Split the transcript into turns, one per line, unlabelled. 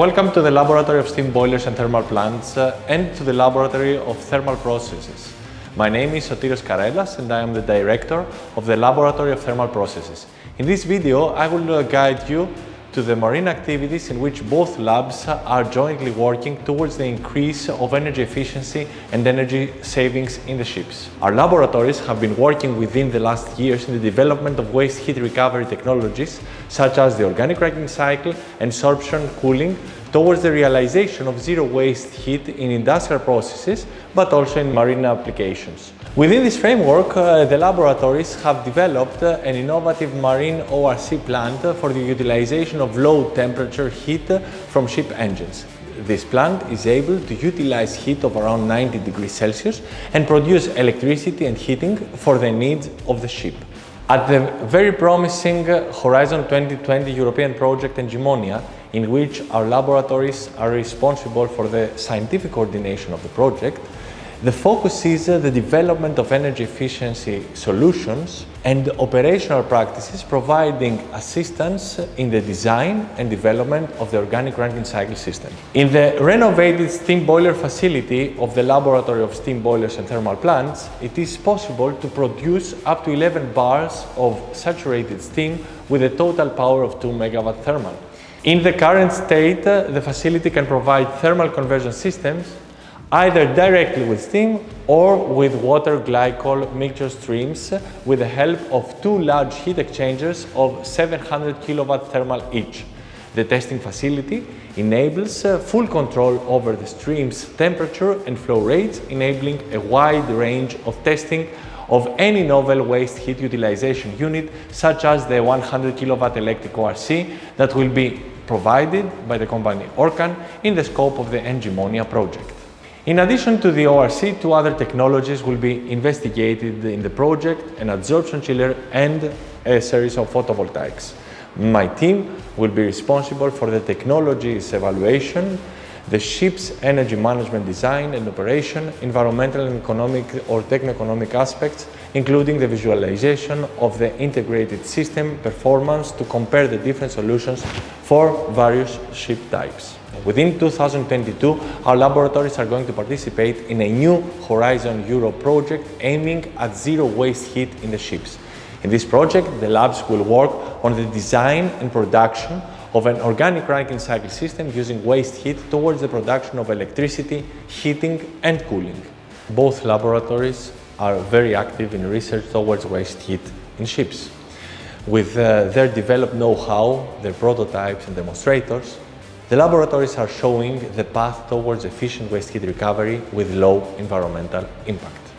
welcome to the Laboratory of Steam Boilers and Thermal Plants uh, and to the Laboratory of Thermal Processes. My name is Sotirios Karellas and I am the Director of the Laboratory of Thermal Processes. In this video, I will uh, guide you to the marine activities in which both labs are jointly working towards the increase of energy efficiency and energy savings in the ships. Our laboratories have been working within the last years in the development of waste heat recovery technologies such as the organic Rankine cycle and sorption cooling towards the realization of zero waste heat in industrial processes but also in marine applications. Within this framework, uh, the laboratories have developed uh, an innovative marine ORC plant for the utilization of low temperature heat from ship engines. This plant is able to utilize heat of around 90 degrees Celsius and produce electricity and heating for the needs of the ship. At the very promising Horizon 2020 European project ENGIMMONIA, in which our laboratories are responsible for the scientific coordination of the project, the focus is uh, the development of energy efficiency solutions and operational practices providing assistance in the design and development of the organic Rankine cycle system. In the renovated steam boiler facility of the Laboratory of Steam Boilers and Thermal Plants, it is possible to produce up to 11 bars of saturated steam with a total power of 2 megawatt thermal. In the current state, uh, the facility can provide thermal conversion systems either directly with steam or with water glycol mixture streams with the help of two large heat exchangers of 700 kilowatt thermal each. The testing facility enables uh, full control over the stream's temperature and flow rates, enabling a wide range of testing of any novel waste heat utilization unit, such as the 100 kilowatt electric ORC that will be provided by the company Orcan in the scope of the ENGIMMONIA project. In addition to the ORC, two other technologies will be investigated in the project, an adsorption chiller and a series of photovoltaics. My team will be responsible for the technologies evaluation, the ship's energy management design and operation, environmental and economic or techno-economic aspects, including the visualization of the integrated system performance to compare the different solutions for various ship types. Within 2022, our laboratories are going to participate in a new Horizon Europe project aiming at zero waste heat in the ships. In this project, the labs will work on the design and production of an organic Rankine cycle system using waste heat towards the production of electricity, heating and cooling. Both laboratories are very active in research towards waste heat in ships. With uh, their developed know-how, their prototypes and demonstrators, the laboratories are showing the path towards efficient waste heat recovery with low environmental impact.